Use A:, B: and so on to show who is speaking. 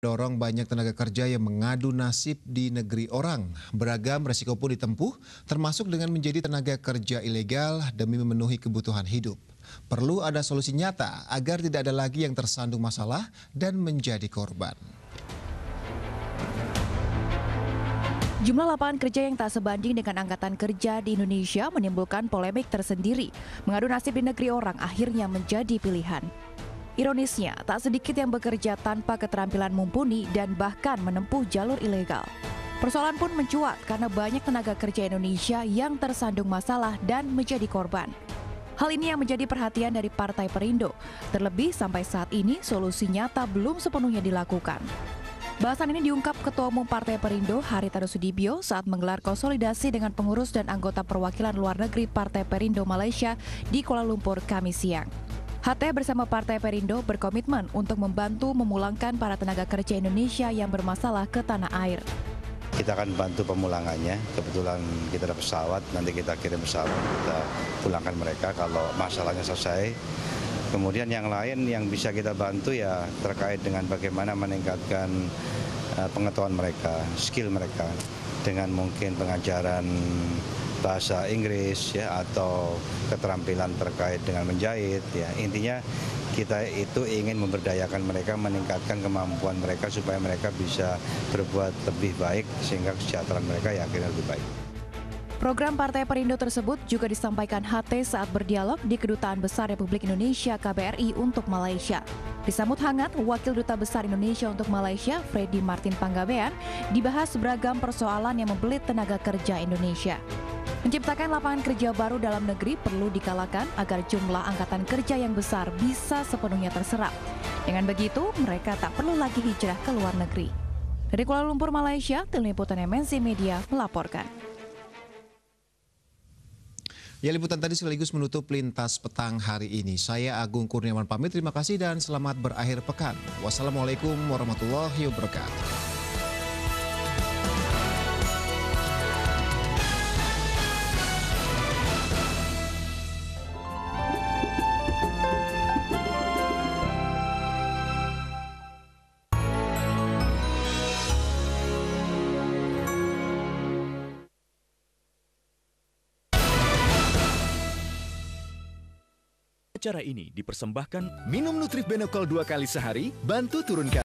A: Dorong banyak tenaga kerja yang mengadu nasib di negeri orang. Beragam resiko pun ditempuh, termasuk dengan menjadi tenaga kerja ilegal demi memenuhi kebutuhan hidup. Perlu ada solusi nyata agar tidak ada lagi yang tersandung masalah dan menjadi korban.
B: Jumlah lapangan kerja yang tak sebanding dengan angkatan kerja di Indonesia menimbulkan polemik tersendiri. Mengadu nasib di negeri orang akhirnya menjadi pilihan. Ironisnya, tak sedikit yang bekerja tanpa keterampilan mumpuni dan bahkan menempuh jalur ilegal. Persoalan pun mencuat karena banyak tenaga kerja Indonesia yang tersandung masalah dan menjadi korban. Hal ini yang menjadi perhatian dari Partai Perindo. Terlebih sampai saat ini solusi nyata belum sepenuhnya dilakukan. Bahasan ini diungkap Ketua Umum Partai Perindo Haritanu Sudibyo saat menggelar konsolidasi dengan pengurus dan anggota perwakilan luar negeri Partai Perindo Malaysia di Kuala Lumpur Kamis siang. HT bersama Partai Perindo berkomitmen untuk membantu memulangkan para tenaga kerja Indonesia yang bermasalah ke tanah air.
C: Kita akan bantu pemulangannya. Kebetulan kita ada pesawat, nanti kita kirim pesawat, kita pulangkan mereka kalau masalahnya selesai. Kemudian yang lain yang bisa kita bantu ya terkait dengan bagaimana meningkatkan eh, pengetahuan mereka, skill mereka dengan mungkin pengajaran bahasa Inggris ya atau keterampilan terkait dengan menjahit ya intinya kita itu ingin memberdayakan mereka meningkatkan kemampuan mereka supaya mereka bisa berbuat lebih baik sehingga kesejahteraan mereka ya akhirnya lebih baik.
B: Program Partai Perindo tersebut juga disampaikan HT saat berdialog di Kedutaan Besar Republik Indonesia KBRI untuk Malaysia. Disambut hangat, Wakil Duta Besar Indonesia untuk Malaysia, Freddy Martin Panggabean, dibahas beragam persoalan yang membelit tenaga kerja Indonesia. Menciptakan lapangan kerja baru dalam negeri perlu dikalakan agar jumlah angkatan kerja yang besar bisa sepenuhnya terserap. Dengan begitu, mereka tak perlu lagi hijrah ke luar negeri. Dari Kuala Lumpur, Malaysia, Tim Liputan MNC Media melaporkan.
A: Ya liputan tadi sekaligus menutup lintas petang hari ini. Saya Agung Kurniawan pamit, terima kasih dan selamat berakhir pekan. Wassalamualaikum warahmatullahi wabarakatuh.
D: Acara ini dipersembahkan. Minum Nutrif Benokol dua kali sehari, bantu turunkan